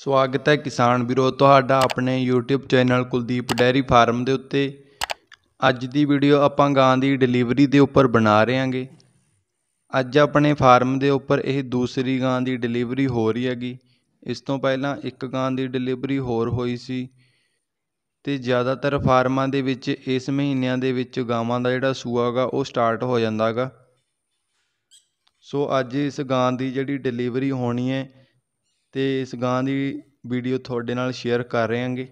ਸਵਾਗਤ ਹੈ ਕਿਸਾਨ ਵੀਰੋ, ਤੁਹਾਡਾ ਆਪਣੇ YouTube channel Kuldeep dairy farm ਦੇ ਉੱਤੇ। ਅੱਜ ਦੀ ਵੀਡੀਓ ਆਪਾਂ ਗਾਂ ਦੀ ਡਿਲੀਵਰੀ ਦੇ ਉੱਪਰ ਬਣਾ ਰਹੇ ਹਾਂਗੇ ਅੱਜ ਆਪਣੇ ਫਾਰਮ ਦੇ ਉੱਪਰ ਇਹ ਦੂਸਰੀ ਗਾਂ ਦੀ ਡਿਲੀਵਰੀ ਹੋ ਰਹੀ ਹੈਗੀ। ਇਸ ਤੋਂ ਪਹਿਲਾਂ ਇੱਕ ਗਾਂ ਦੀ ਡਿਲੀਵਰੀ ਹੋਰ ਹੋਈ ਸੀ। ਤੇ ਜ਼ਿਆਦਾਤਰ ਫਾਰਮਾਂ ਦੇ ਵਿੱਚ ਇਸ ਮਹੀਨਿਆਂ ਦੇ ਵਿੱਚ ਗਾਵਾਂ ਦਾ ਜਿਹੜਾ ਸੂਆ ਗਾ ਉਹ ਸਟਾਰਟ ਹੋ ਜਾਂਦਾ ਗਾ ਸੋ ਅੱਜ ਇਸ ਗਾਂ ਦੀ ਜਿਹੜੀ ਡਿਲੀਵਰੀ ਹੋਣੀ ਹੈ ਅਤੇ ਇਸ ਗਾਂ ਦੀ ਵੀਡੀਓ ਤੁਹਾਡੇ ਨਾਲ ਸ਼ੇਅਰ ਕਰ ਰਹੇ ਹਾਂਗੇ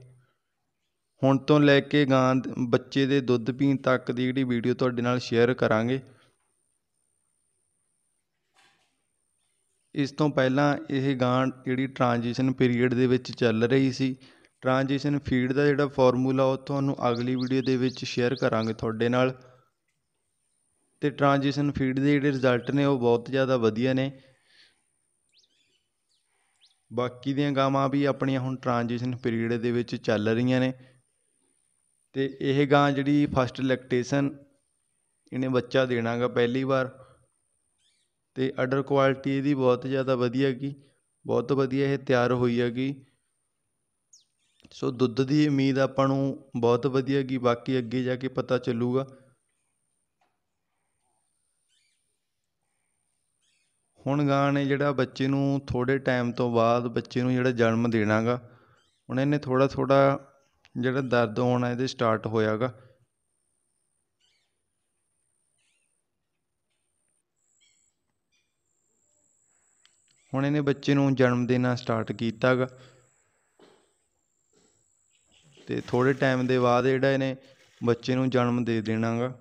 ਹੁਣ ਤੋਂ ਲੈ ਕੇ ਗਾਂ ਬੱਚੇ ਦੇ ਦੁੱਧ ਪੀਣ ਤੱਕ ਦੀ ਜਿਹੜੀ ਵੀਡੀਓ ਤੁਹਾਡੇ ਨਾਲ ਸ਼ੇਅਰ ਕਰਾਂਗੇ। ਇਸ ਤੋਂ ਪਹਿਲਾਂ ਇਹ ਗਾਂ ਜਿਹੜੀ ਟ੍ਰਾਂਜੀਸ਼ਨ ਪੀਰੀਅਡ ਦੇ ਵਿੱਚ ਚੱਲ ਰਹੀ ਸੀ। ਟ੍ਰਾਂਜੀਸ਼ਨ ਫੀਡ ਦਾ ਜਿਹੜਾ ਫਾਰਮੂਲਾ ਉਹ ਤੁਹਾਨੂੰ ਅਗਲੀ ਵੀਡੀਓ ਦੇ ਵਿੱਚ ਸ਼ੇਅਰ ਕਰਾਂਗੇ ਤੁਹਾਡੇ ਨਾਲ। ਤੇ ਟ੍ਰਾਂਜੀਸ਼ਨ ਫੀਡ ਦੇ ਜਿਹੜੇ ਰਿਜ਼ਲਟ ਨੇ ਉਹ ਬਹੁਤ ਜ਼ਿਆਦਾ ਵਧੀਆ ਨੇ। ਬਾਕੀ ਦੀਆਂ ਗਾਵਾਂ ਵੀ ਆਪਣੀਆਂ ਹੁਣ ਟ੍ਰਾਂਜੀਸ਼ਨ ਪੀਰੀਅਡ ਦੇ ਵਿੱਚ ਚੱਲ ਰਹੀਆਂ ਨੇ। ਅਤੇ ਇਹ ਗਾਂ ਜਿਹੜੀ ਫਸਟ ਲੈਕਟੇਸ਼ਨ ਇਹਨੇ ਬੱਚਾ ਦੇਣਾ ਗਾ ਪਹਿਲੀ ਵਾਰ। ਅਤੇ ਅਡਰ ਕੁਆਲਿਟੀ ਇਹਦੀ ਬਹੁਤ ਜ਼ਿਆਦਾ ਵਧੀਆ ਗੀ, ਬਹੁਤ ਵਧੀਆ ਇਹ ਤਿਆਰ ਹੋਈ ਹੈਗੀ ਸੋ ਦੁੱਧ ਦੀ ਉਮੀਦ ਆਪਾਂ ਨੂੰ ਬਹੁਤ ਵਧੀਆ ਗੀ, ਬਾਕੀ ਅੱਗੇ ਜਾ ਕੇ ਪਤਾ ਚੱਲੂਗਾ। ਹੁਣ ਗਾਂ ਨੇ ਜਿਹੜਾ ਬੱਚੇ ਨੂੰ ਥੋੜ੍ਹੇ ਟਾਈਮ ਤੋਂ ਬਾਅਦ ਬੱਚੇ ਨੂੰ ਜਿਹੜਾ ਜਨਮ ਦੇਣਾ ਗਾ ਹੁਣ ਇਹਨੇ ਥੋੜ੍ਹਾ ਥੋੜ੍ਹਾ ਜਿਹੜਾ ਦਰਦ ਹੋਣਾ ਇਹਦੇ ਸਟਾਰਟ ਹੋਇਆ ਗਾ ਹੁਣ ਇਹਨੇ ਬੱਚੇ ਨੂੰ ਜਨਮ ਦੇਣਾ ਸਟਾਰਟ ਕੀਤਾ ਗਾ ਤੇ ਥੋੜੇ ਟਾਈਮ ਦੇ ਬਾਅਦ ਜਿਹੜਾ ਇਹਨੇ ਬੱਚੇ ਨੂੰ ਜਨਮ ਦੇ ਦੇਣਾਗਾ।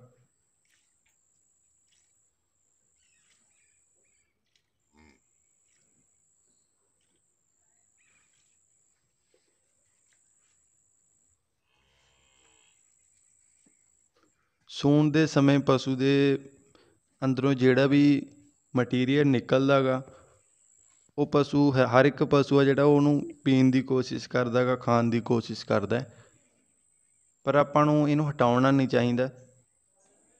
ਸੂਣ ਦੇ ਸਮੇਂ ਪਸ਼ੂ ਦੇ ਅੰਦਰੋਂ ਜਿਹੜਾ ਵੀ ਮਟੀਰੀਅਲ ਨਿਕਲਦਾ ਗਾ ਉਹ ਪਸ਼ੂ ਹ, ਹਰ ਇੱਕ ਪਸ਼ੂ ਆ ਜਿਹੜਾ ਉਹਨੂੰ ਪੀਣ ਦੀ ਕੋਸ਼ਿਸ਼ ਕਰਦਾ ਗਾ ਖਾਣ ਦੀ ਕੋਸ਼ਿਸ਼ ਕਰਦਾ ਪਰ ਆਪਾਂ ਨੂੰ ਇਹਨੂੰ ਹਟਾਉਣਾ ਨਹੀਂ ਚਾਹੀਦਾ।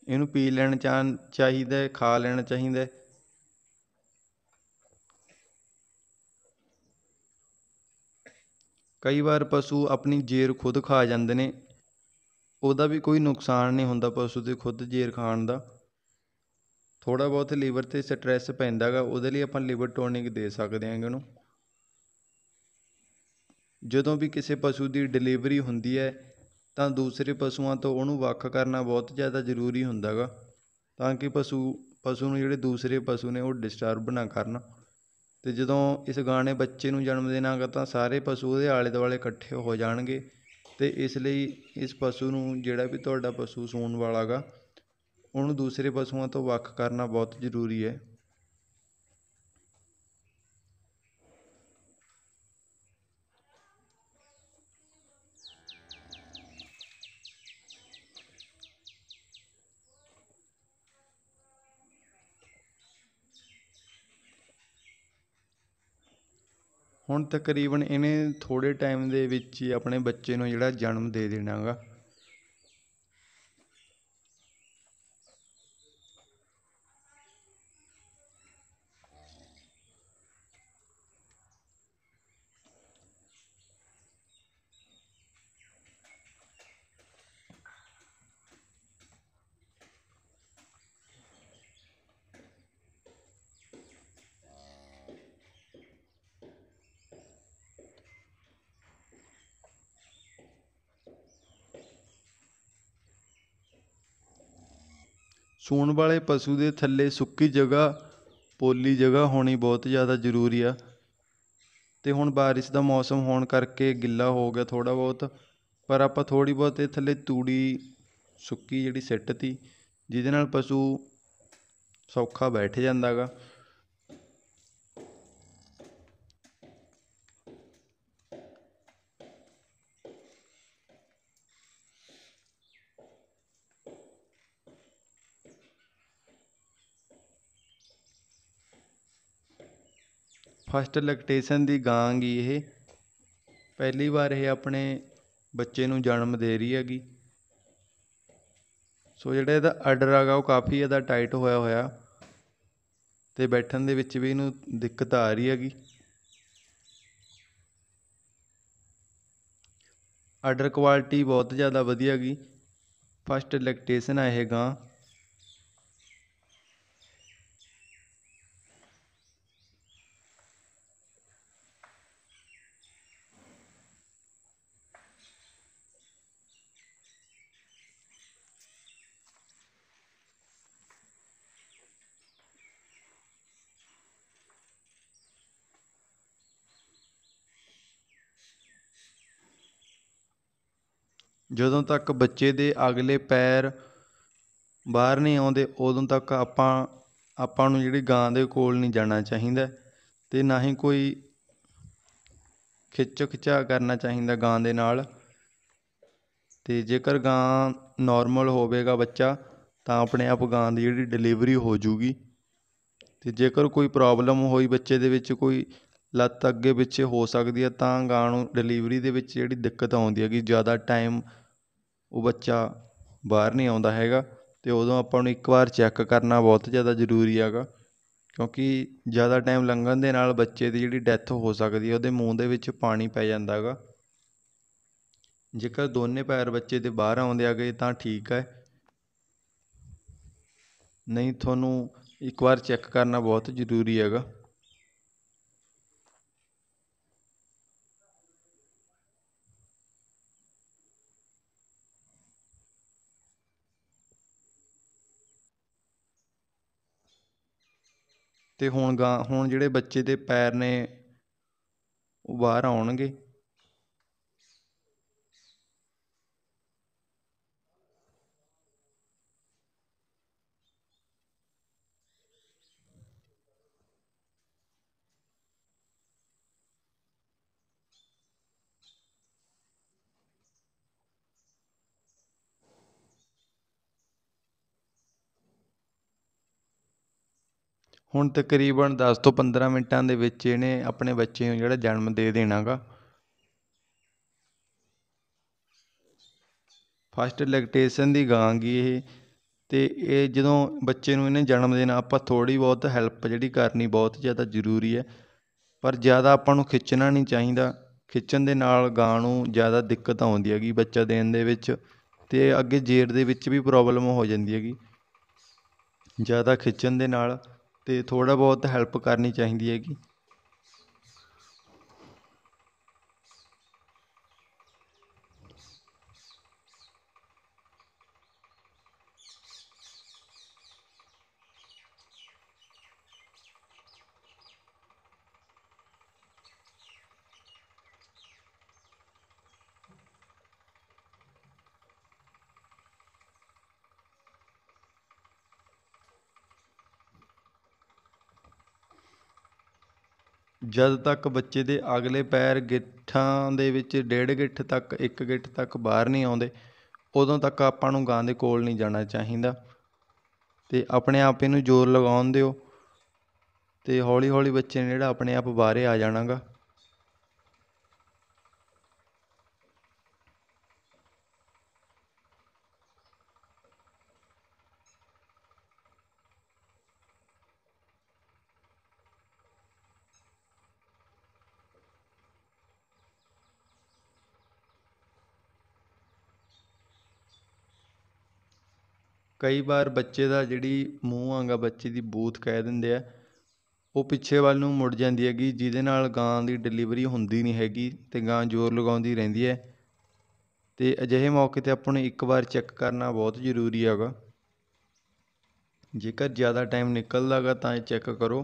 ਇਹਨੂੰ ਪੀ ਲੈਣ ਚਾਹ ਚਾਹੀਦਾ ਖਾ ਲੈਣਾ ਚਾਹੀਦਾ ਕਈ ਵਾਰ ਪਸ਼ੂ ਆਪਣੀ ਜੇਰ ਖੁਦ ਖਾ ਜਾਂਦੇ ਨੇ। ਉਹਦਾ ਵੀ ਕੋਈ ਨੁਕਸਾਨ ਨਹੀਂ ਹੁੰਦਾ ਪਸ਼ੂ ਦੇ ਖੁਦ ਜੇਰ ਖਾਣ ਦਾ। ਥੋੜ੍ਹਾ ਬਹੁਤ ਲੀਵਰ ਤੇ ਸਟ੍ਰੈਸ ਪੈਂਦਾ ਗਾ, ਉਹਦੇ ਲਈ ਆਪਾਂ ਲੀਵਰ ਟੋਨਿਕ ਦੇ ਸਕਦੇ ਹਾਂਗੇ ਉਹਨੂੰ। ਜਦੋਂ ਵੀ ਕਿਸੇ ਪਸ਼ੂ ਦੀ ਡਿਲੀਵਰੀ ਹੁੰਦੀ ਹੈ, ਤਾਂ ਦੂਸਰੇ ਪਸ਼ੂਆਂ ਤੋਂ ਉਹਨੂੰ ਵੱਖ ਕਰਨਾ ਬਹੁਤ ਜ਼ਿਆਦਾ ਜ਼ਰੂਰੀ ਹੁੰਦਾ ਗਾ, ਤਾਂ ਕਿ ਪਸ਼ੂ ਪਸ਼ੂ ਨੂੰ ਜਿਹੜੇ ਦੂਸਰੇ ਪਸ਼ੂ ਨੇ ਉਹ ਡਿਸਟਰਬ ਨਾ ਕਰਨ। ਤੇ ਜਦੋਂ ਇਸ ਗਾਣੇ ਬੱਚੇ ਨੂੰ ਜਨਮ ਦੇਣਾ ਗਾ ਤਾਂ ਸਾਰੇ ਪਸ਼ੂ ਉਹਦੇ ਆਲੇ ਦੁਆਲੇ ਇਕੱਠੇ ਹੋ ਜਾਣਗੇ। ਅਤੇ ਇਸ ਲਈ ਇਸ ਪਸ਼ੂ ਨੂੰ ਜਿਹੜਾ ਵੀ ਤੁਹਾਡਾ ਪਸ਼ੂ ਸੂਣ ਵਾਲਾ ਗਾ, ਉਹਨੂੰ ਦੂਸਰੇ ਪਸ਼ੂਆਂ ਤੋਂ ਵੱਖ ਕਰਨਾ ਬਹੁਤ ਜ਼ਰੂਰੀ ਹੈ। ਹੁਣ ਤਕਰੀਬਨ ਇਹਨੇ ਥੋੜ੍ਹੇ ਟਾਈਮ ਦੇ ਵਿੱਚ ਹੀ ਆਪਣੇ ਬੱਚੇ ਨੂੰ ਜਿਹੜਾ ਜਨਮ ਦੇ ਦੇਣਾ ਗਾ। ਸੂਣ ਵਾਲੇ ਪਸ਼ੂ ਦੇ ਥੱਲੇ ਸੁੱਕੀ ਜਗ੍ਹਾ, ਪੋਲੀ ਜਗ੍ਹਾ ਹੋਣੀ ਬਹੁਤ ਜ਼ਿਆਦਾ ਜ਼ਰੂਰੀ ਆ। ਅਤੇ ਹੁਣ ਬਾਰਿਸ਼ ਦਾ ਮੌਸਮ ਹੋਣ ਕਰਕੇ ਗਿੱਲਾ ਹੋ ਗਿਆ ਥੋੜ੍ਹਾ ਬਹੁਤ, ਪਰ ਆਪਾਂ ਥੋੜ੍ਹੀ ਬਹੁਤ ਇਹ ਥੱਲੇ ਤੂੜੀ ਸੁੱਕੀ ਜਿਹੜੀ ਸਿੱਟ ਤੀ, ਜਿਹਦੇ ਨਾਲ ਪਸ਼ੂ ਸੌਖਾ ਬੈਠ ਜਾਂਦਾ ਗਾ ਫਸਟ ਲੈਕਟੇਸ਼ਨ ਦੀ ਗਾਂ ਗੀ ਇਹ। ਪਹਿਲੀ ਵਾਰ ਇਹ ਆਪਣੇ ਬੱਚੇ ਨੂੰ ਜਨਮ ਦੇ ਰਹੀ ਹੈਗੀ। ਸੋ ਜਿਹੜਾ ਇਹਦਾ ਆਰਡਰ ਹੈਗਾ ਉਹ ਕਾਫੀ ਇਹਦਾ ਟਾਈਟ ਹੋਇਆ ਹੋਇਆ। ਤੇ ਬੈਠਣ ਦੇ ਵਿੱਚ ਵੀ ਇਹਨੂੰ ਦਿੱਕਤ ਆ ਰਹੀ ਹੈਗੀ। ਆਰਡਰ ਕੁਆਲਿਟੀ ਬਹੁਤ ਜ਼ਿਆਦਾ ਵਧੀਆ ਗਈ ਫਸਟ ਲੈਕਟੇਸ਼ਨ ਆ ਇਹ ਗਾਂ। ਜਦੋਂ ਤੱਕ ਬੱਚੇ ਦੇ ਅਗਲੇ ਪੈਰ ਬਾਹਰ ਨਹੀਂ ਆਉਂਦੇ, ਉਦੋਂ ਤੱਕ ਆਪਾਂ ਆਪਾਂ ਨੂੰ ਜਿਹੜੀ ਗਾਂ ਦੇ ਕੋਲ ਨਹੀਂ ਜਾਣਾ ਚਾਹੀਦਾ ਅਤੇ ਨਾ ਹੀ ਕੋਈ ਖਿੱਚ ਖਿਚਾ ਕਰਨਾ ਚਾਹੀਦਾ ਗਾਂ ਦੇ ਨਾਲ। ਅਤੇ ਜੇਕਰ ਗਾਂ ਨੋਰਮਲ ਹੋਵੇਗਾ ਬੱਚਾ, ਤਾਂ ਆਪਣੇ ਆਪ ਗਾਂ ਦੀ ਜਿਹੜੀ ਡਿਲੀਵਰੀ ਹੋ ਜੂਗੀ। ਅਤੇ ਜੇਕਰ ਕੋਈ ਪ੍ਰੋਬਲਮ ਹੋਈ ਬੱਚੇ ਦੇ ਵਿੱਚ ਕੋਈ ਲੱਤ ਅੱਗੇ ਪਿੱਛੇ ਹੋ ਸਕਦੀ ਹੈ, ਤਾਂ ਗਾਂ ਨੂੰ ਡਿਲੀਵਰੀ ਦੇ ਵਿੱਚ ਜਿਹੜੀ ਦਿੱਕਤ ਆਉਂਦੀ ਹੈਗੀ, ਜ਼ਿਆਦਾ ਟਾਈਮ ਉਹ ਬੱਚਾ ਬਾਹਰ ਨਹੀਂ ਆਉਂਦਾ ਹੈਗਾ ਅਤੇ ਉਦੋਂ ਆਪਾਂ ਨੂੰ ਇੱਕ ਵਾਰ ਚੈੱਕ ਕਰਨਾ ਬਹੁਤ ਜ਼ਿਆਦਾ ਜ਼ਰੂਰੀ ਹੈਗਾ ਕਿਉਂਕਿ ਜ਼ਿਆਦਾ ਟਾਈਮ ਲੰਘਣ ਦੇ ਨਾਲ ਬੱਚੇ ਦੀ ਜਿਹੜੀ ਡੈਥ ਹੋ ਸਕਦੀ ਹੈ, ਉਹਦੇ ਮੂੰਹ ਦੇ ਵਿੱਚ ਪਾਣੀ ਪੈ ਜਾਂਦਾ ਹੈਗਾ। ਜੇਕਰ ਦੋਨੇ ਪੈਰ ਬੱਚੇ ਦੇ ਬਾਹਰ ਆਉਂਦੇ ਹੈਗੇ, ਤਾਂ ਠੀਕ ਹੈ। ਨਹੀਂ, ਤੁਹਾਨੂੰ ਇੱਕ ਵਾਰ ਚੈੱਕ ਕਰਨਾ ਬਹੁਤ ਜ਼ਰੂਰੀ ਹੈਗਾ। ਅਤੇ ਹੁਣ ਗਾਂ ਹੁਣ ਜਿਹੜੇ ਬੱਚੇ ਦੇ ਪੈਰ ਨੇ ਉਹ ਬਾਹਰ ਆਉਣਗੇ। ਹੁਣ ਤਕਰੀਬਨ ਦਸ ਤੋਂ ਪੰਦਰਾਂ ਮਿੰਟਾਂ ਦੇ ਵਿੱਚ ਇਹਨੇ ਆਪਣੇ ਬੱਚੇ ਨੂੰ ਜਿਹੜਾ ਜਨਮ ਦੇ ਦੇਣਾ ਗਾ ਫਸਟ ਲੈਕਟੇਸ਼ਨ ਦੀ ਗਾਂ ਗੀ ਇਹ। ਅਤੇ ਇਹ ਜਦੋਂ ਬੱਚੇ ਨੂੰ ਇਹਨੇ ਜਨਮ ਦੇਣਾ, ਆਪਾਂ ਥੋੜ੍ਹੀ ਬਹੁਤ ਹੈਲਪ ਜਿਹੜੀ ਕਰਨੀ ਬਹੁਤ ਜ਼ਿਆਦਾ ਜ਼ਰੂਰੀ ਹੈ। ਪਰ ਜ਼ਿਆਦਾ ਆਪਾਂ ਨੂੰ ਖਿੱਚਣਾ ਨਹੀਂ ਚਾਹੀਦਾ। ਖਿੱਚਣ ਦੇ ਨਾਲ ਗਾਂ ਨੂੰ ਜ਼ਿਆਦਾ ਦਿੱਕਤ ਆਉਂਦੀ ਹੈਗੀ ਬੱਚਾ ਦੇਣ ਦੇ ਵਿੱਚ। ਅਤੇ ਅੱਗੇ ਜੇਰ ਦੇ ਵਿੱਚ ਵੀ ਪ੍ਰੋਬਲਮ ਹੋ ਜਾਂਦੀ ਹੈਗੀ। ਜ਼ਿਆਦਾ ਖਿੱਚਣ ਦੇ ਨਾਲ। ਅਤੇ ਥੋੜ੍ਹਾ ਬਹੁਤ ਹੈਲਪ ਕਰਨੀ ਚਾਹੀਦੀ ਹੈਗੀ। ਜਦ ਤੱਕ ਬੱਚੇ ਦੇ ਅਗਲੇ ਪੈਰ ਗਿੱਠਾਂ ਦੇ ਵਿੱਚ ਡੇਢ ਗਿੱਠ ਤੱਕ, ਇੱਕ ਗਿੱਠ ਤੱਕ ਬਾਹਰ ਨਹੀਂ ਆਉਂਦੇ, ਉਦੋਂ ਤੱਕ ਆਪਾਂ ਨੂੰ ਗਾਂ ਦੇ ਕੋਲ ਨਹੀਂ ਜਾਣਾ ਚਾਹੀਦਾ। ਅਤੇ ਆਪਣੇ ਆਪ ਇਹਨੂੰ ਜ਼ੋਰ ਲਗਾਉਣ ਦਿਓ ਅਤੇ ਹੌਲੀ ਹੌਲੀ ਬੱਚੇ ਨੇ ਜਿਹੜਾ ਆਪਣੇ ਆਪ ਬਾਹਰ ਆ ਜਾਣਾ ਕਈ ਵਾਰ ਬੱਚੇ ਦਾ ਜਿਹੜੀ ਮੂੰਹ ਆਂਗਾ ਬੱਚੇ ਦੀ ਬੂਥ ਕਹਿ ਦਿੰਦੇ ਆ, ਉਹ ਪਿੱਛੇ ਵੱਲ ਨੂੰ ਮੁੜ ਜਾਂਦੀ ਹੈਗੀ, ਜਿਹਦੇ ਨਾਲ ਗਾਂ ਦੀ ਡਿਲੀਵਰੀ ਹੁੰਦੀ ਨਹੀਂ ਹੈਗੀ ਅਤੇ ਗਾਂ ਜ਼ੋਰ ਲਗਾਉਂਦੀ ਰਹਿੰਦੀ ਹੈ। ਅਤੇ ਅਜਿਹੇ ਮੌਕੇ 'ਤੇ ਆਪਾਂ ਨੂੰ ਇੱਕ ਵਾਰ ਚੈੱਕ ਕਰਨਾ ਬਹੁਤ ਜ਼ਰੂਰੀ ਹੈਗਾ। ਜੇਕਰ ਜ਼ਿਆਦਾ ਟਾਈਮ ਨਿਕਲਦਾ ਗਾ ਤਾਂ ਇਹ ਚੈੱਕ ਕਰੋ।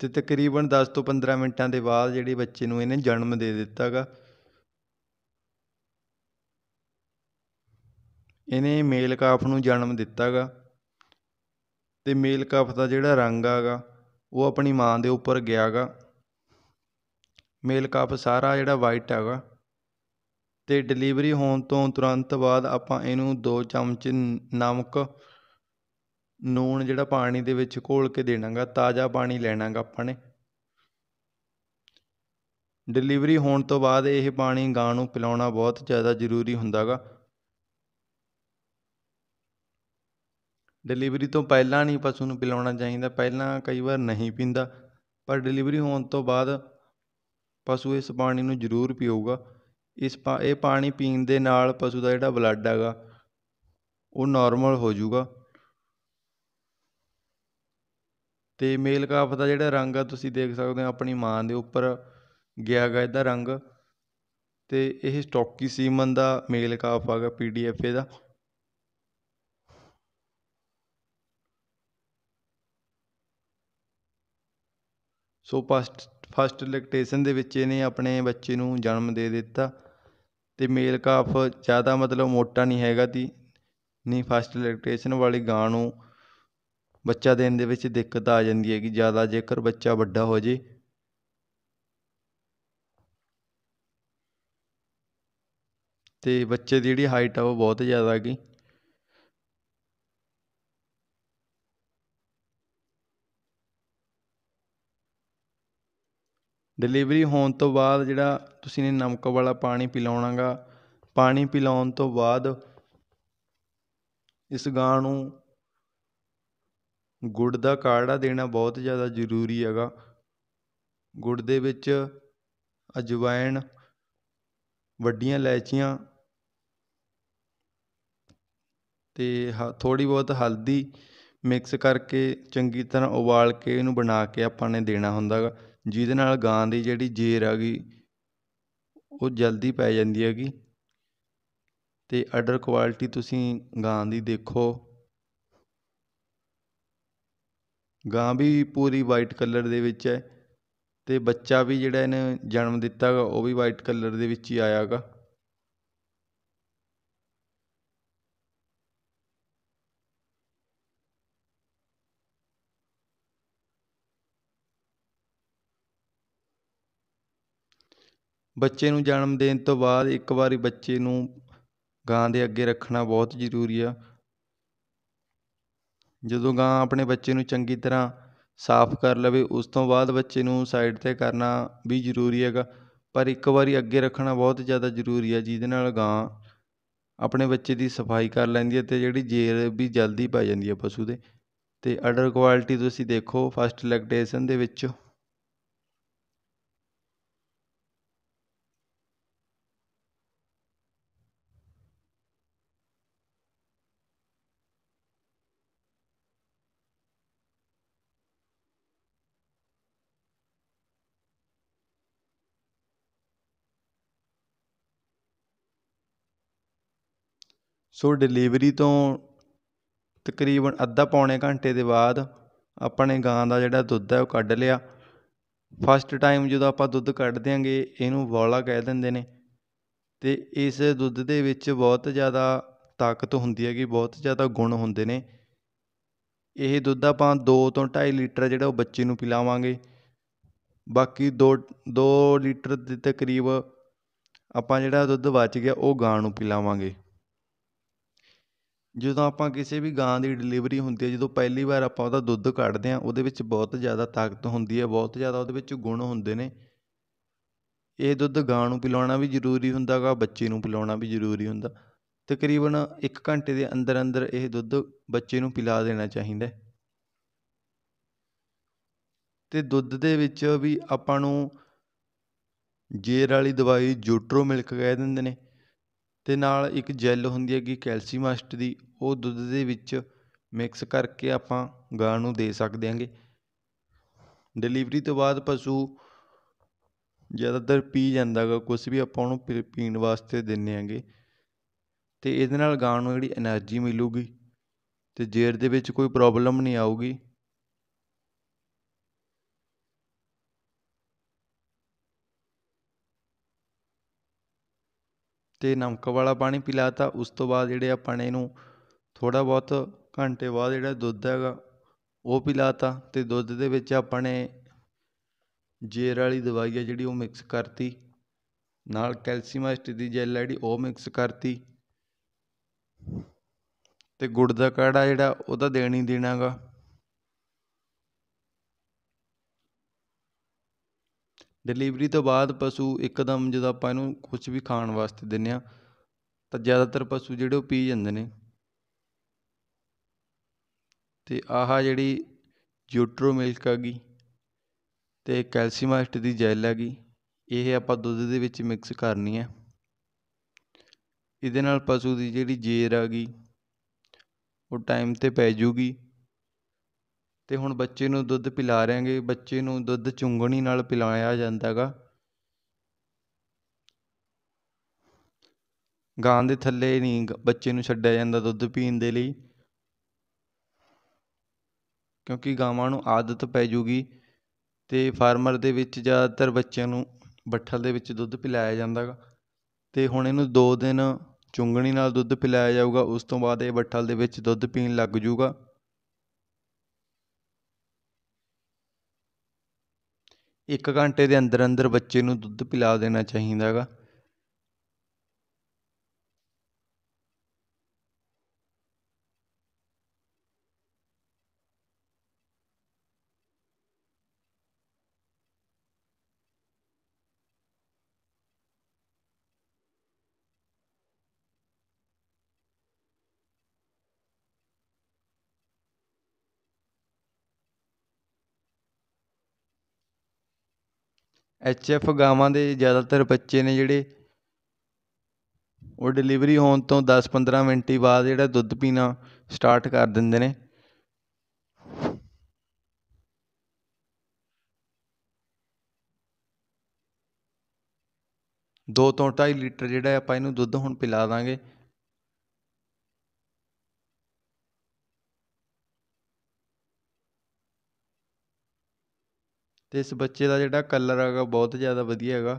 ਅਤੇ ਤਕਰੀਬਨ ਦਸ ਤੋਂ ਪੰਦਰਾਂ ਮਿੰਟਾਂ ਦੇ ਬਾਅਦ ਜਿਹੜੇ ਬੱਚੇ ਨੂੰ ਇਹਨੇ ਜਨਮ ਦੇ ਦਿੱਤਾ ਇਹਨੇ ਮੇਲ ਕਾਫ ਨੂੰ ਜਨਮ ਦਿੱਤਾ ਗਾ ਅਤੇ ਮੇਲ ਕਾਫ ਦਾ ਜਿਹੜਾ ਰੰਗ ਹੈਗਾ ਉਹ ਆਪਣੀ ਮਾਂ ਦੇ ਉੱਪਰ ਗਿਆ ਗਾ ਮੇਲ ਕਾਫ ਸਾਰਾ ਜਿਹੜਾ ਵਾਈਟ ਹੈਗਾ ਅਤੇ ਡਿਲੀਵਰੀ ਹੋਣ ਤੋਂ ਤੁਰੰਤ ਬਾਅਦ ਆਪਾਂ ਇਹਨੂੰ ਦੋ ਚਮਚ ਨਮਕ, ਨੂਣ ਜਿਹੜਾ ਪਾਣੀ ਦੇ ਵਿੱਚ ਘੋਲ ਕੇ ਦੇਣਾ ਗਾ ਤਾਜ਼ਾ ਪਾਣੀ ਲੈਣਾ ਗਾ ਆਪਾਂ ਨੇ। ਡਿਲੀਵਰੀ ਹੋਣ ਤੋਂ ਬਾਅਦ ਇਹ ਪਾਣੀ ਗਾਂ ਨੂੰ ਪਿਲਾਉਣਾ ਬਹੁਤ ਜ਼ਿਆਦਾ ਜ਼ਰੂਰੀ ਹੁੰਦਾ ਡਿਲੀਵਰੀ ਤੋਂ ਪਹਿਲਾਂ ਨਹੀਂ ਪਸ਼ੂ ਨੂੰ ਪਿਲਾਉਣਾ ਚਾਹੀਦਾ, ਪਹਿਲਾਂ ਕਈ ਵਾਰ ਨਹੀਂ ਪੀਂਦਾ, ਪਰ ਡਿਲੀਵਰੀ ਹੋਣ ਤੋਂ ਬਾਅਦ ਪਸ਼ੂ ਇਸ ਪਾਣੀ ਨੂੰ ਜ਼ਰੂਰ ਪੀਊਗਾ। ਇਸ ਪਾ, ਇਹ ਪਾਣੀ ਪੀਣ ਦੇ ਨਾਲ ਪਸ਼ੂ ਦਾ ਜਿਹੜਾ ਬਲੱਡ ਹੈਗਾ, ਉਹ ਨਾਰਮਲ ਹੋ ਜਾਊਗਾ। ਅਤੇ ਮੇਲ ਕਾਫ ਦਾ ਜਿਹੜਾ ਰੰਗ ਆ, ਤੁਸੀਂ ਦੇਖ ਸਕਦੇ ਹੋ ਆਪਣੀ ਮਾਂ ਦੇ ਉੱਪਰ ਗਿਆ ਗਾ ਇਹਦਾ ਰੰਗ। ਅਤੇ ਇਹ ਸਟੋਕੀ ਸੀਮਨ ਦਾ ਮੇਲ ਕਾਫ ਹੈਗਾ P D so first first lactation ਦੇ ਵਿੱਚ ਇਹਨੇ ਆਪਣੇ ਬੱਚੇ ਨੂੰ ਜਨਮ ਦੇ ਦਿੱਤਾ ਅਤੇ ਮੇਲ ਕਾਫ ਜ਼ਿਆਦਾ ਮਤਲਬ ਮੋਟਾ ਨਹੀਂ ਹੈਗਾ ਤੀ ਨਹੀਂ ਫਸਟ ਲੈਕਟੇਸ਼ਨ ਵਾਲੀ ਗਾਂ ਨੂੰ ਬੱਚਾ ਦੇਣ ਦੇ ਵਿੱਚ ਦਿੱਕਤ ਆ ਜਾਂਦੀ ਹੈਗੀ, ਜ਼ਿਆਦਾ ਜੇਕਰ ਬੱਚਾ ਵੱਡਾ ਹੋ ਜੇ। ਅਤੇ ਬੱਚੇ ਦੀ ਜਿਹੜੀ ਹਾਈਟ ਆ ਉਹ ਬਹੁਤ ਜ਼ਿਆਦਾ ਹੈਗੀ। ਡਿਲੀਵਰੀ ਹੋਣ ਤੋਂ ਬਾਅਦ ਜਿਹੜਾ ਤੁਸੀਂ ਨੇ ਨਮਕ ਵਾਲਾ ਪਾਣੀ ਪਿਲਾਉਣਾ ਗਾ ਪਾਣੀ ਪਿਲਾਉਣ ਤੋਂ ਬਾਅਦ ਇਸ ਗਾਂ ਨੂੰ ਗੁੜ ਦਾ ਕਾੜਾ ਦੇਣਾ ਬਹੁਤ ਜ਼ਿਆਦਾ ਜ਼ਰੂਰੀ ਹੈਗਾ। ਗੁੜ ਦੇ ਵਿੱਚ ਅਜਵਾਇਣ, ਵੱਡੀਆਂ ਇਲਾਇਚੀਆਂ ਅਤੇ ਹ, ਥੋੜ੍ਹੀ ਬਹੁਤ ਹਲਦੀ ਮਿਕਸ ਕਰਕੇ ਚੰਗੀ ਤਰ੍ਹਾਂ ਉਬਾਲ ਕੇ ਇਹਨੂੰ ਬਣਾ ਕੇ ਆਪਾਂ ਨੇ ਦੇਣਾ ਹੁੰਦਾ ਗਾ। ਜਿਹਦੇ ਨਾਲ ਗਾਂ ਦੀ ਜਿਹੜੀ ਜੇਰ ਹੈਗੀ ਉਹ ਜਲਦੀ ਪੈ ਜਾਂਦੀ ਹੈਗੀ। ਅਤੇ ਅਡਰ ਕੁਆਲਿਟੀ ਤੁਸੀਂ ਗਾਂ ਦੀ ਦੇਖੋ। ਗਾਂ ਵੀ ਪੂਰੀ ਵਾਈਟ ਕਲਰ ਦੇ ਵਿੱਚ ਹੈ। ਅਤੇ ਬੱਚਾ ਵੀ ਜਿਹੜਾ ਇਹਨੇ ਜਨਮ ਦਿੱਤਾ ਗਾ ਉਹ ਵੀ ਵਾਈਟ ਕਲਰ ਦੇ ਵਿੱਚ ਹੀ ਆਇਆ ਗਾ ਬੱਚੇ ਨੂੰ ਜਨਮ ਦੇਣ ਤੋਂ ਬਾਅਦ ਇੱਕ ਵਾਰੀ ਬੱਚੇ ਨੂੰ ਗਾਂ ਦੇ ਅੱਗੇ ਰੱਖਣਾ ਬਹੁਤ ਜ਼ਰੂਰੀ ਆ। ਜਦੋਂ ਗਾਂ ਆਪਣੇ ਬੱਚੇ ਨੂੰ ਚੰਗੀ ਤਰ੍ਹਾਂ ਸਾਫ਼ ਕਰ ਲਵੇ, ਉਸ ਤੋਂ ਬਾਅਦ ਬੱਚੇ ਨੂੰ ਸਾਈਡ 'ਤੇ ਕਰਨਾ ਵੀ ਜ਼ਰੂਰੀ ਹੈਗਾ। ਪਰ ਇੱਕ ਵਾਰੀ ਅੱਗੇ ਰੱਖਣਾ ਬਹੁਤ ਜ਼ਿਆਦਾ ਜ਼ਰੂਰੀ ਹੈ ਜਿਹਦੇ ਨਾਲ ਗਾਂ ਆਪਣੇ ਬੱਚੇ ਦੀ ਸਫ਼ਾਈ ਕਰ ਲੈਂਦੀ ਹੈ ਅਤੇ ਜਿਹੜੀ ਜੇਰ ਵੀ ਜਲਦੀ ਪੈ ਜਾਂਦੀ ਹੈ ਪਸ਼ੂ ਦੇ। ਅਤੇ ਅਡਰ ਕੁਆਲਿਟੀ ਤੁਸੀਂ ਦੇਖੋ ਫਸਟ ਲੈਕਟੇਸ਼ਨ ਦੇ ਵਿੱਚ। ਸੋ ਡਿਲੀਵਰੀ ਤੋਂ ਤਕਰੀਬਨ ਅੱਧਾ ਪੌਣੇ ਘੰਟੇ ਦੇ ਬਾਅਦ ਆਪਣੇ ਗਾਂ ਦਾ ਜਿਹੜਾ ਦੁੱਧ ਹੈ ਉਹ ਕੱਢ ਲਿਆ। ਫਸਟ ਟਾਈਮ ਜਦੋਂ ਆਪਾਂ ਦੁੱਧ ਕੱਢ ਦਿਆਂਗੇ, ਇਹਨੂੰ ਬੌਲਾ ਕਹਿ ਦਿੰਦੇ ਨੇ। ਅਤੇ ਇਸ ਦੁੱਧ ਦੇ ਵਿੱਚ ਬਹੁਤ ਜ਼ਿਆਦਾ ਤਾਕਤ ਹੁੰਦੀ ਹੈਗੀ, ਬਹੁਤ ਜ਼ਿਆਦਾ ਗੁਣ ਹੁੰਦੇ ਨੇ। ਇਹ ਦੁੱਧ ਆਪਾਂ ਦੋ ਤੋਂ ਢਾਈ ਲੀਟਰ ਜਿਹੜਾ ਉਹ ਬੱਚੇ ਨੂੰ ਪਿਲਾਵਾਂਗੇ। ਬਾਕੀ ਦੋ ਦੋ ਲੀਟਰ ਦੇ ਤਕਰੀਬ ਆਪਾਂ ਜਿਹੜਾ ਦੁੱਧ ਬਚ ਗਿਆ, ਉਹ ਗਾਂ ਨੂੰ ਪਿਲਾਵਾਂਗੇ। ਜਦੋਂ ਆਪਾਂ ਕਿਸੇ ਵੀ ਗਾਂ ਦੀ ਡਿਲੀਵਰੀ ਹੁੰਦੀ ਹੈ, ਜਦੋਂ ਪਹਿਲੀ ਵਾਰ ਆਪਾਂ ਉਹਦਾ ਦੁੱਧ ਕੱਢਦੇ ਹਾਂ, ਉਹਦੇ ਵਿੱਚ ਬਹੁਤ ਜ਼ਿਆਦਾ ਤਾਕਤ ਹੁੰਦੀ ਹੈ, ਬਹੁਤ ਜ਼ਿਆਦਾ ਉਹਦੇ ਵਿੱਚ ਗੁਣ ਹੁੰਦੇ ਨੇ। ਇਹ ਦੁੱਧ ਗਾਂ ਨੂੰ ਪਿਲਾਉਣਾ ਵੀ ਜ਼ਰੂਰੀ ਹੁੰਦਾ ਗਾ, ਬੱਚੇ ਨੂੰ ਪਿਲਾਉਣਾ ਵੀ ਜ਼ਰੂਰੀ ਹੁੰਦਾ। ਤਕਰੀਬਨ ਇੱਕ ਘੰਟੇ ਦੇ ਅੰਦਰ ਅੰਦਰ ਇਹ ਦੁੱਧ ਬੱਚੇ ਨੂੰ ਪਿਲਾ ਦੇਣਾ ਚਾਹੀਦਾ ਅਤੇ ਦੁੱਧ ਦੇ ਵਿੱਚ ਵੀ ਆਪਾਂ ਨੂੰ ਜੇਰ ਵਾਲੀ ਦਵਾਈ ਜੂਟਰੋ ਮਿਲਕ ਕਹਿ ਦਿੰਦੇ ਨੇ। ਅਤੇ ਨਾਲ ਇੱਕ ਜੈੱਲ ਹੁੰਦੀ ਹੈਗੀ ਕੈਲਸੀਅਮ ਅਸਟ ਦੀ, ਉਹ ਦੁੱਧ ਦੇ ਵਿੱਚ ਮਿਕਸ ਕਰਕੇ ਆਪਾਂ ਗਾਂ ਨੂੰ ਦੇ ਸਕਦੇ ਹਾਂਗੇ। ਡਿਲੀਵਰੀ ਤੋਂ ਬਾਅਦ ਪਸ਼ੂ ਜ਼ਿਆਦਾਤਰ ਪੀ ਜਾਂਦਾ ਗਾ ਕੁਛ ਵੀ ਆਪਾਂ ਉਹਨੂੰ ਪੀ, ਪੀਣ ਵਾਸਤੇ ਦਿੰਦੇ ਹੈਗੇ। ਅਤੇ ਇਹਦੇ ਨਾਲ ਗਾਂ ਨੂੰ ਜਿਹੜੀ ਐਨਰਜੀ ਮਿਲੂਗੀ ਅਤੇ ਜੇਰ ਦੇ ਵਿੱਚ ਕੋਈ ਪ੍ਰੋਬਲਮ ਨਹੀਂ ਆਊਗੀ। ਅਤੇ ਨਮਕ ਵਾਲਾ ਪਾਣੀ ਪਿਲਾ ਤਾ, ਉਸ ਤੋਂ ਬਾਅਦ ਜਿਹੜੇ ਆਪਾਂ ਨੇ ਇਹਨੂੰ ਥੋੜ੍ਹਾ ਬਹੁਤ ਘੰਟੇ ਬਾਅਦ ਜਿਹੜਾ ਦੁੱਧ ਹੈਗਾ, ਉਹ ਪਿਲਾ ਤਾ ਅਤੇ ਦੁੱਧ ਦੇ ਵਿੱਚ ਆਪਾਂ ਨੇ ਜੇਰ ਵਾਲੀ ਦਵਾਈ ਹੈ ਜਿਹੜੀ ਉਹ ਮਿਕਸ ਕਰਤੀ, ਨਾਲ ਕੈਲਸੀਮਸਟ ਦੀ ਜੈਲ ਹੈ ਜਿਹੜੀ ਉਹ ਮਿਕਸ ਕਰਤੀ ਅਤੇ ਗੁੜ ਦਾ ਕਾੜਾ ਜਿਹੜਾ ਉਹ ਤਾਂ ਦੇਣਾ ਹੀ ਦੇਣਾ ਗਾ। ਡਿਲੀਵਰੀ ਤੋਂ ਬਾਅਦ ਪਸ਼ੂ ਇੱਕਦਮ ਜਦੋਂ ਆਪਾਂ ਇਹਨੂੰ ਕੁਛ ਵੀ ਖਾਣ ਵਾਸਤੇ ਦਿੰਦੇ ਹਾਂ, ਤਾਂ ਜ਼ਿਆਦਾਤਰ ਪਸ਼ੂ ਜਿਹੜੇ ਉਹ ਪੀ ਜਾਂਦੇ ਨੇ। ਅਤੇ ਆਹ ਜਿਹੜੀ ਜੂਟਰੋ ਮਿਲਕ ਹੈਗੀ ਅਤੇ ਕੈਲਸ਼ੀਅਮ ਦੀ ਜੈਲ ਹੈਗੀ, ਇਹ ਆਪਾਂ ਦੁੱਧ ਦੇ ਵਿੱਚ ਮਿਕਸ ਕਰਨੀ ਹੈ। ਇਹਦੇ ਨਾਲ ਪਸ਼ੂ ਦੀ ਜਿਹੜੀ ਜੇਰ ਹੈਗੀ, ਉਹ ਟਾਈਮ 'ਤੇ ਪੈ ਜੂਗੀ। ਅਤੇ ਹੁਣ ਬੱਚੇ ਨੂੰ ਦੁੱਧ ਪਿਲਾ ਰਹੇ ਬੱਚੇ ਨੂੰ ਦੁੱਧ ਚੁੰਗਣੀ ਨਾਲ ਪਿਲਾਇਆ ਜਾਂਦਾ ਗਾ ਗਾਂ ਦੇ ਥੱਲੇ ਨਹੀਂ ਬੱਚੇ ਨੂੰ ਛੱਡਿਆ ਜਾਂਦਾ ਦੁੱਧ ਪੀਣ ਦੇ ਲਈ। ਕਿਉਂਕਿ ਗਾਵਾਂ ਨੂੰ ਆਦਤ ਪੈ ਜੂਗੀ ਅਤੇ ਫਾਰਮਰ ਦੇ ਵਿੱਚ ਜ਼ਿਆਦਾਤਰ ਬੱਚਿਆਂ ਨੂੰ ਬੱਠਲ ਦੇ ਵਿੱਚ ਦੁੱਧ ਪਿਲਾਇਆ ਜਾਂਦਾ ਗਾ ਅਤੇ ਹੁਣ ਇਹਨੂੰ ਦੋ ਦਿਨ ਚੁੰਗਣੀ ਨਾਲ ਦੁੱਧ ਪਿਲਾਇਆ ਜਾਊਗਾ, ਉਸ ਤੋਂ ਬਾਅਦ ਇਹ ਬੱਠਲ ਦੇ ਵਿੱਚ ਦੁੱਧ ਪੀਣ ਲੱਗ ਜੂਗਾ। ਇੱਕ ਘੰਟੇ ਦੇ ਅੰਦਰ ਅੰਦਰ ਬੱਚੇ ਨੂੰ ਦੁੱਧ ਪਿਲਾ ਦੇਣਾ ਚਾਹੀਦਾ ਗਾ ਐਚ ਐਫ ਗਾਵਾਂ ਦੇ ਜ਼ਿਆਦਾਤਰ ਬੱਚੇ ਨੇ ਜਿਹੜੇ, ਉਹ ਡਿਲੀਵਰੀ ਹੋਣ ਤੋਂ ਦਸ ਪੰਦਰਾਂ ਮਿੰਟ ਹੀ ਬਾਅਦ ਜਿਹੜਾ ਦੁੱਧ ਪੀਣਾ ਸਟਾਰਟ ਕਰ ਦਿੰਦੇ ਨੇ। ਦੋ ਤੋਂ ਢਾਈ ਲੀਟਰ ਜਿਹੜਾ ਆਪਾਂ ਇਹਨੂੰ ਦੁੱਧ ਹੁਣ ਪਿਲਾ ਦਾਂਗੇ। ਅਤੇ ਇਸ ਬੱਚੇ ਦਾ ਜਿਹੜਾ ਕਲਰ ਹੈਗਾ ਬਹੁਤ ਜ਼ਿਆਦਾ ਵਧੀਆ ਹੈਗਾ।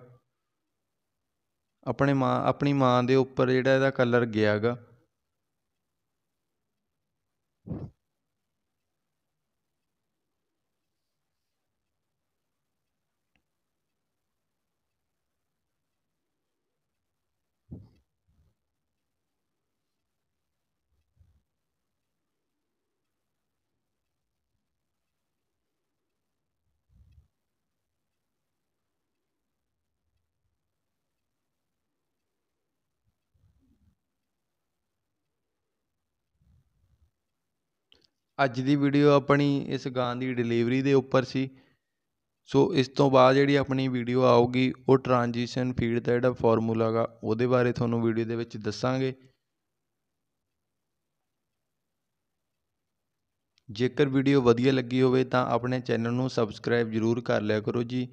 ਆਪਣੇ ਮਾਂ, ਆਪਣੀ ਮਾਂ ਦੇ ਉੱਪਰ ਜਿਹੜਾ ਇਹਦਾ ਕਲਰ ਗਿਆ ਹੈਗਾ। ਅੱਜ ਦੀ ਵੀਡੀਓ ਆਪਣੀ ਇਸ ਗਾਂ ਦੀ ਡਿਲੀਵਰੀ ਦੇ ਉੱਪਰ ਸੀ। ਸੋ ਇਸ ਤੋਂ ਬਾਅਦ ਜਿਹੜੀ ਆਪਣੀ ਵੀਡੀਓ ਆਊਗੀ, ਉਹ ਟ੍ਰਾਂਜੀਸ਼ਨ ਫੀਡ ਦਾ ਜਿਹੜਾ ਫਾਰਮੂਲਾ ਗਾ, ਉਹਦੇ ਬਾਰੇ ਤੁਹਾਨੂੰ ਵੀਡੀਓ ਦੇ ਵਿੱਚ ਦੱਸਾਂਗੇ। ਜੇਕਰ ਵੀਡੀਓ ਵਧੀਆ ਲੱਗੀ ਹੋਵੇ ਤਾਂ ਆਪਣੇ ਚੈਨਲ ਨੂੰ ਸਬਸਕ੍ਰਾਈਬ ਜ਼ਰੂਰ ਕਰ ਲਿਆ ਕਰੋ ਜੀ।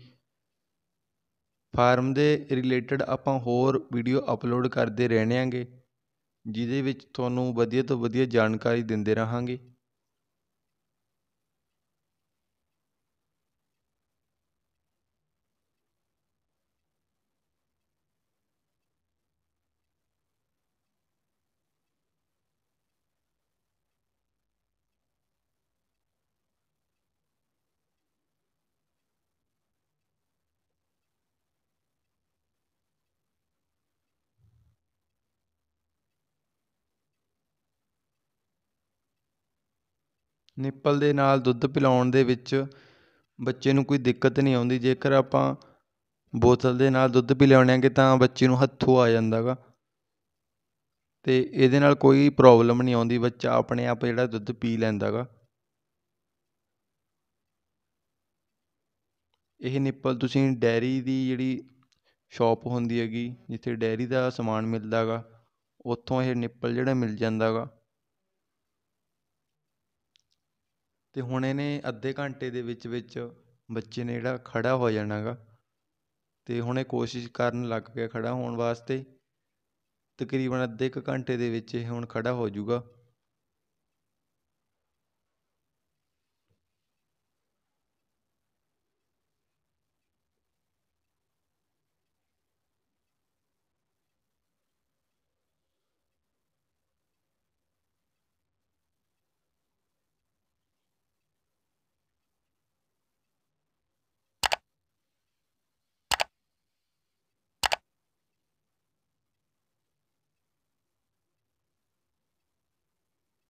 ਫਾਰਮ ਦੇ ਰਿਲੇਟਡ ਆਪਾਂ ਹੋਰ ਵੀਡੀਓ ਅਪਲੋਡ ਕਰਦੇ ਰਹਿਣੇ ਆਂਗੇ ਜਿਹਦੇ ਵਿੱਚ ਤੁਹਾਨੂੰ ਵਧੀਆ ਤੋਂ ਵਧੀਆ ਜਾਣਕਾਰੀ ਦਿੰਦੇ ਰਹਾਂਗੇ। ਨਿੱਪਲ ਦੇ ਨਾਲ ਦੁੱਧ ਪਿਲਾਉਣ ਦੇ ਵਿੱਚ ਬੱਚੇ ਨੂੰ ਕੋਈ ਦਿੱਕਤ ਨਹੀਂ ਆਉਂਦੀ। ਜੇਕਰ ਆਪਾਂ ਬੋਤਲ ਦੇ ਨਾਲ ਦੁੱਧ ਪਿਲਾਉਂਦੇ ਹੈਗੇ ਤਾਂ ਬੱਚੇ ਨੂੰ ਹੱਥੋਂ ਆ ਜਾਂਦਾ ਗਾ ਅਤੇ ਇਹਦੇ ਨਾਲ ਕੋਈ ਪ੍ਰੋਬਲਮ ਨਹੀਂ ਆਉਂਦੀ, ਬੱਚਾ ਆਪਣੇ ਆਪ ਜਿਹੜਾ ਦੁੱਧ ਪੀ ਲੈਂਦਾ ਗਾ ਇਹ ਨਿੱਪਲ, ਤੁਸੀਂ ਡੈਰੀ ਦੀ ਜਿਹੜੀ ਸ਼ੋਪ ਹੁੰਦੀ ਹੈਗੀ, ਜਿੱਥੇ ਡੈਰੀ ਦਾ ਸਮਾਨ ਮਿਲਦਾ ਗਾ ਉੱਥੋਂ ਇਹ ਨਿੱਪਲ ਜਿਹੜਾ ਮਿਲ ਜਾਂਦਾ ਗਾ ਅਤੇ ਹੁਣ ਇਹਨੇ ਅੱਧੇ ਘੰਟੇ ਦੇ ਵਿੱਚ ਵਿੱਚ ਬੱਚੇ ਨੇ ਜਿਹੜਾ ਖੜ੍ਹਾ ਹੋ ਜਾਣਾ ਗਾ ਅਤੇ ਹੁਣ ਇਹ ਕੋਸ਼ਿਸ਼ ਕਰਨ ਲੱਗ ਪਿਆ ਖੜ੍ਹਾ ਹੋਣ ਵਾਸਤੇ। ਤਕਰੀਬਨ ਅੱਧੇ ਕੁ ਘੰਟੇ ਦੇ ਵਿੱਚ ਇਹ ਹੁਣ ਖੜ੍ਹਾ ਹੋ ਜੂਗਾ